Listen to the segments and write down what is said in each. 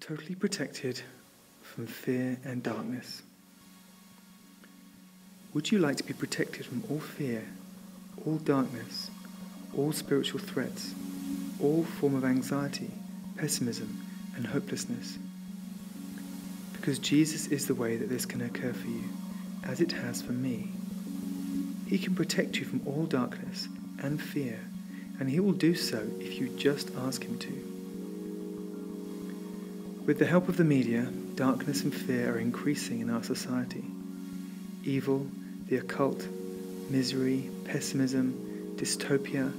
totally protected from fear and darkness. Would you like to be protected from all fear, all darkness, all spiritual threats, all form of anxiety, pessimism, and hopelessness? Because Jesus is the way that this can occur for you, as it has for me. He can protect you from all darkness and fear, and He will do so if you just ask Him to. With the help of the media, darkness and fear are increasing in our society. Evil, the occult, misery, pessimism, dystopia,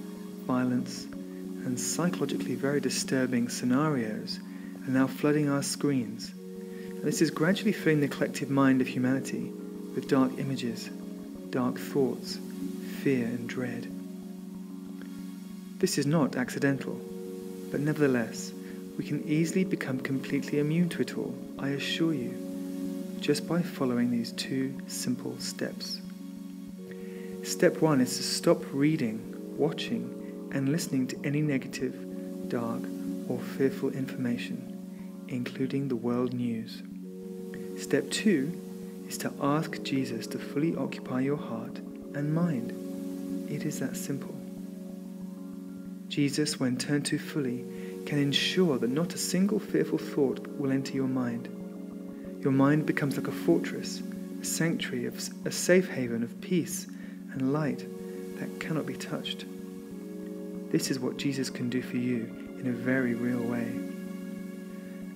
violence, and psychologically very disturbing scenarios are now flooding our screens. And this is gradually filling the collective mind of humanity with dark images, dark thoughts, fear, and dread. This is not accidental, but nevertheless, we can easily become completely immune to it all, I assure you, just by following these two simple steps. Step one is to stop reading, watching, and listening to any negative, dark, or fearful information, including the world news. Step two is to ask Jesus to fully occupy your heart and mind. It is that simple. Jesus, when turned to fully, can ensure that not a single fearful thought will enter your mind. Your mind becomes like a fortress, a sanctuary, of, a safe haven of peace and light that cannot be touched. This is what Jesus can do for you in a very real way.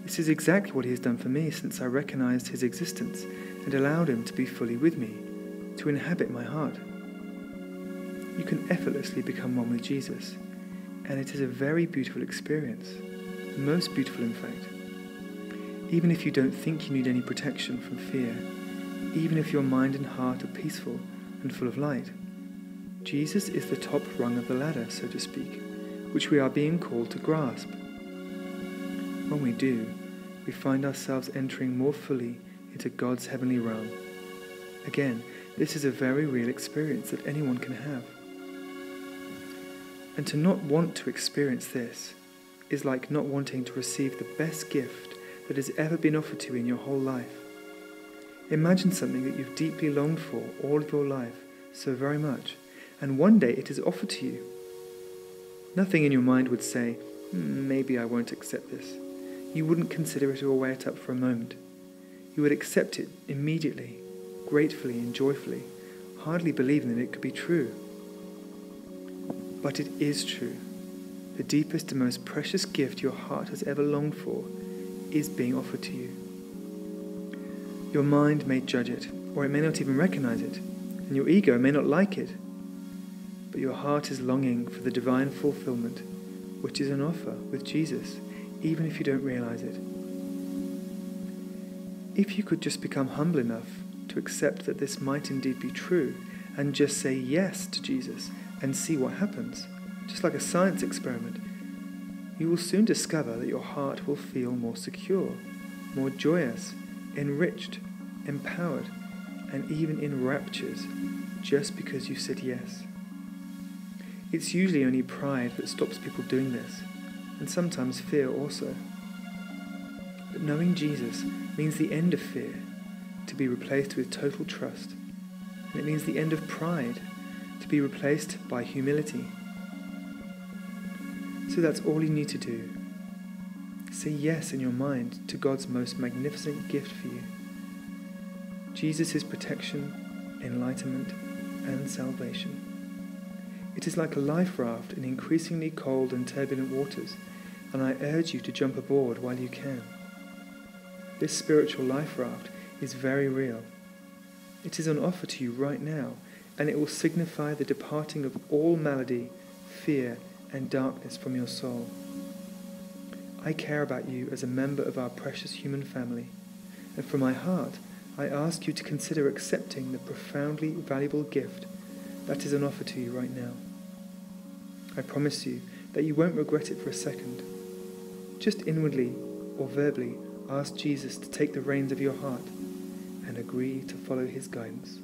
This is exactly what he has done for me since I recognized his existence and allowed him to be fully with me, to inhabit my heart. You can effortlessly become one with Jesus and it is a very beautiful experience. Most beautiful, in fact. Even if you don't think you need any protection from fear, even if your mind and heart are peaceful and full of light, Jesus is the top rung of the ladder, so to speak, which we are being called to grasp. When we do, we find ourselves entering more fully into God's heavenly realm. Again, this is a very real experience that anyone can have. And to not want to experience this is like not wanting to receive the best gift that has ever been offered to you in your whole life. Imagine something that you've deeply longed for all of your life so very much, and one day it is offered to you. Nothing in your mind would say, hmm, maybe I won't accept this. You wouldn't consider it or weigh it up for a moment. You would accept it immediately, gratefully and joyfully, hardly believing that it could be true. But it is true. The deepest and most precious gift your heart has ever longed for is being offered to you. Your mind may judge it, or it may not even recognize it, and your ego may not like it. But your heart is longing for the divine fulfillment, which is an offer with Jesus, even if you don't realize it. If you could just become humble enough to accept that this might indeed be true, and just say yes to Jesus and see what happens, just like a science experiment, you will soon discover that your heart will feel more secure, more joyous, enriched, empowered, and even in raptures just because you said yes. It's usually only pride that stops people doing this, and sometimes fear also. But knowing Jesus means the end of fear, to be replaced with total trust. And it means the end of pride, to be replaced by humility. So that's all you need to do. Say yes in your mind to God's most magnificent gift for you. Jesus' protection, enlightenment, and salvation. It is like a life raft in increasingly cold and turbulent waters, and I urge you to jump aboard while you can. This spiritual life raft is very real. It is on offer to you right now and it will signify the departing of all malady, fear, and darkness from your soul. I care about you as a member of our precious human family, and from my heart, I ask you to consider accepting the profoundly valuable gift that is on offer to you right now. I promise you that you won't regret it for a second. Just inwardly or verbally ask Jesus to take the reins of your heart and agree to follow his guidance.